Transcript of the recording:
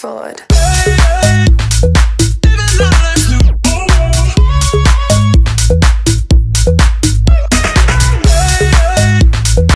forward.